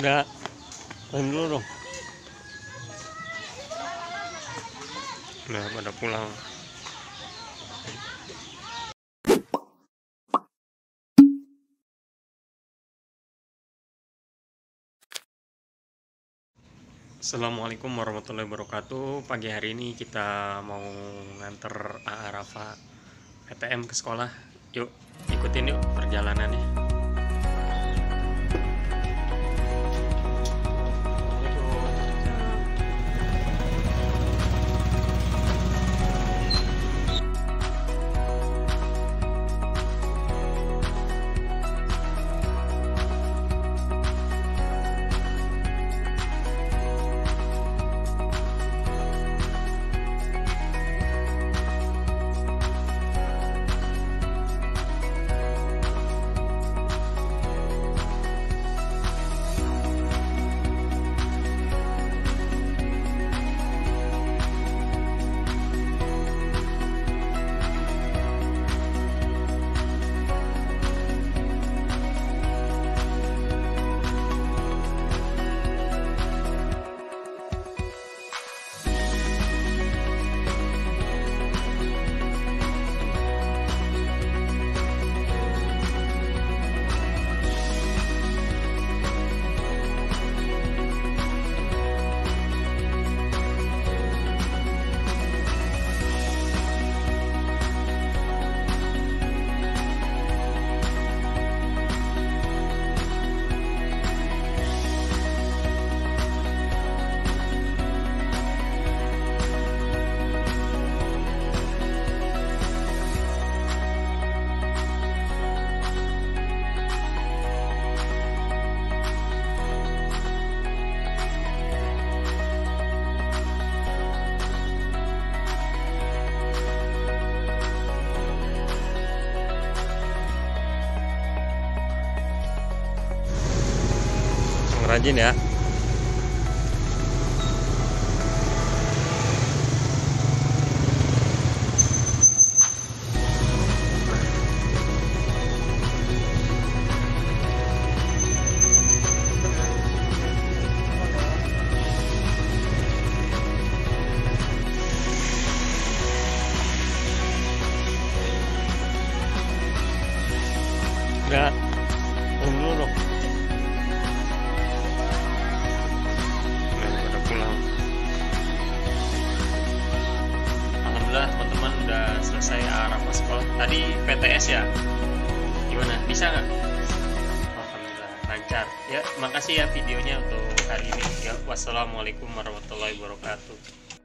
Udah. Main dulu dong. Udah pada pulang. Assalamualaikum warahmatullahi wabarakatuh. Pagi hari ini kita mau nganter AA Rafa PTM ke sekolah. Yuk, ikutin yuk perjalanannya. Rajin ya. Udah. Main dulu Tadi PTS ya? Gimana? Bisa nggak? Alhamdulillah lancar. Ya, makasih ya videonya untuk hari ini. Ya, wassalamualaikum warahmatullahi wabarakatuh.